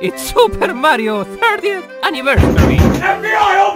It's Super Mario 30th anniversary! FBI, oh